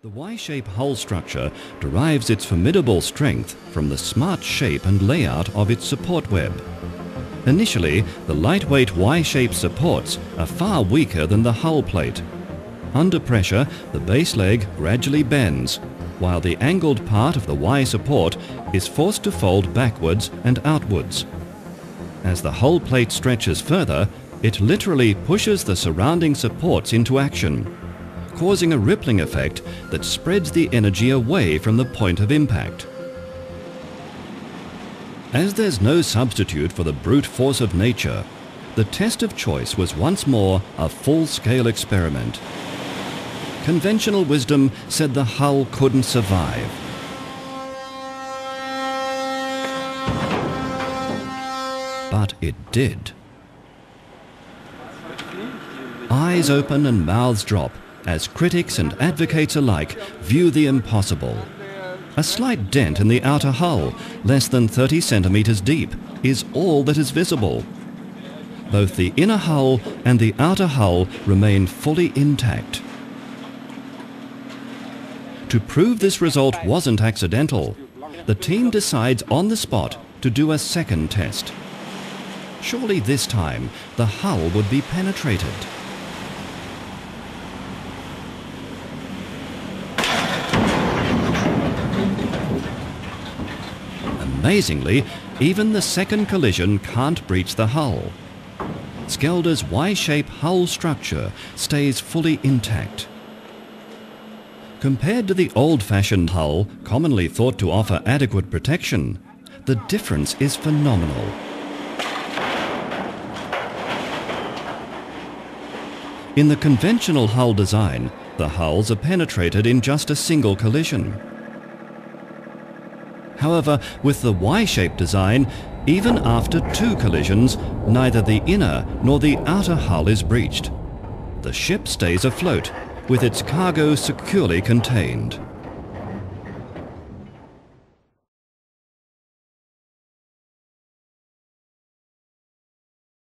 The Y-shape hull structure derives its formidable strength from the smart shape and layout of its support web. Initially, the lightweight Y-shaped supports are far weaker than the hull plate. Under pressure, the base leg gradually bends, while the angled part of the Y support is forced to fold backwards and outwards. As the hull plate stretches further, it literally pushes the surrounding supports into action causing a rippling effect that spreads the energy away from the point of impact. As there's no substitute for the brute force of nature, the test of choice was once more a full-scale experiment. Conventional wisdom said the hull couldn't survive. But it did. Eyes open and mouths drop as critics and advocates alike view the impossible. A slight dent in the outer hull, less than 30 centimeters deep, is all that is visible. Both the inner hull and the outer hull remain fully intact. To prove this result wasn't accidental, the team decides on the spot to do a second test. Surely this time the hull would be penetrated. Amazingly, even the second collision can't breach the hull. Schelde's Y-shaped hull structure stays fully intact. Compared to the old-fashioned hull, commonly thought to offer adequate protection, the difference is phenomenal. In the conventional hull design, the hulls are penetrated in just a single collision. However, with the Y-shaped design, even after two collisions, neither the inner nor the outer hull is breached. The ship stays afloat, with its cargo securely contained.